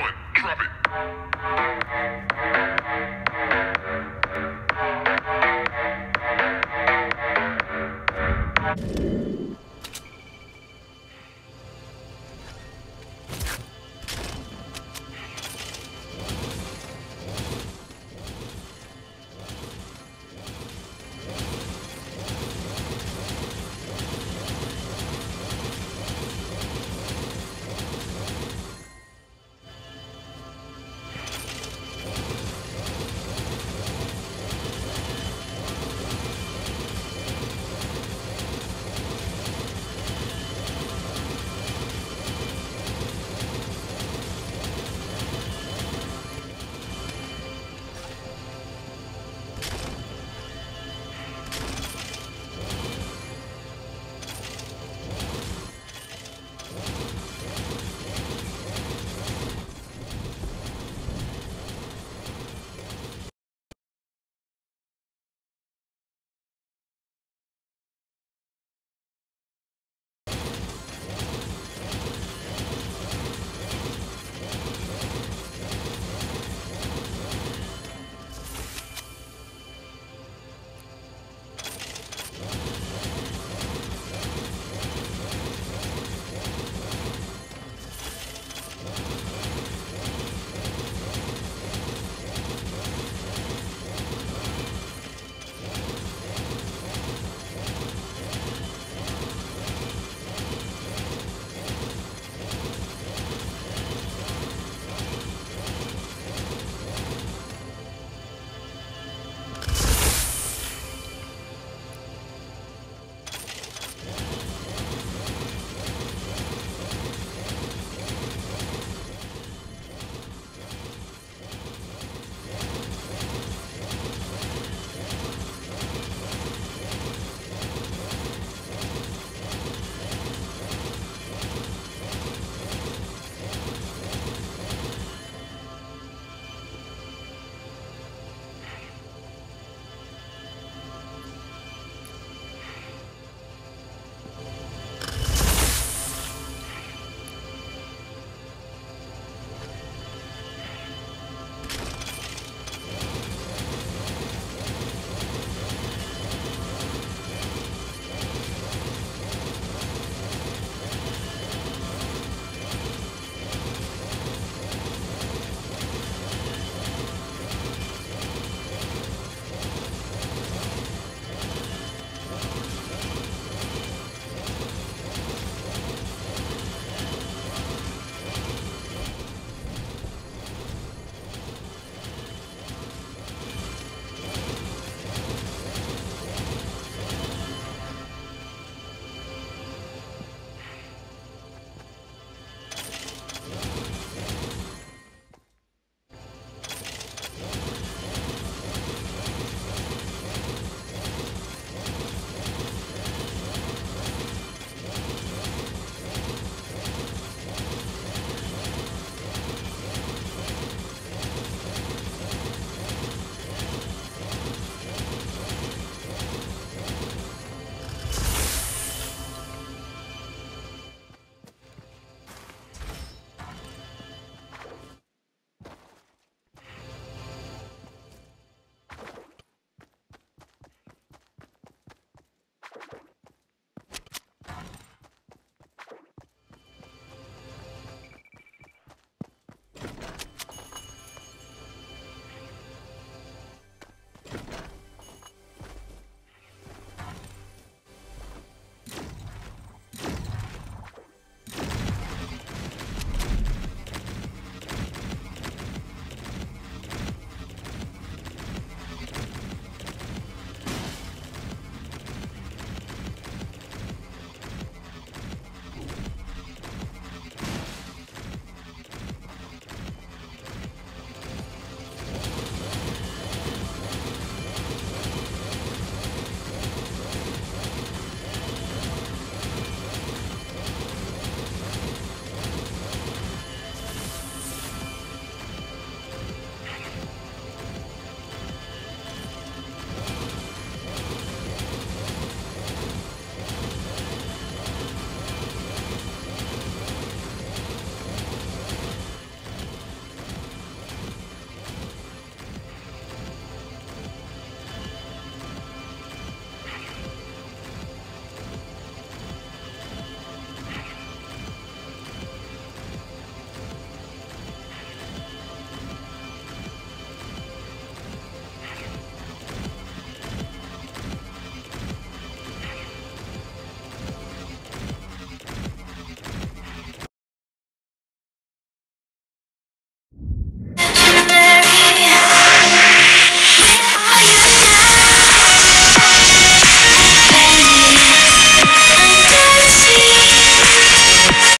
one, drop it.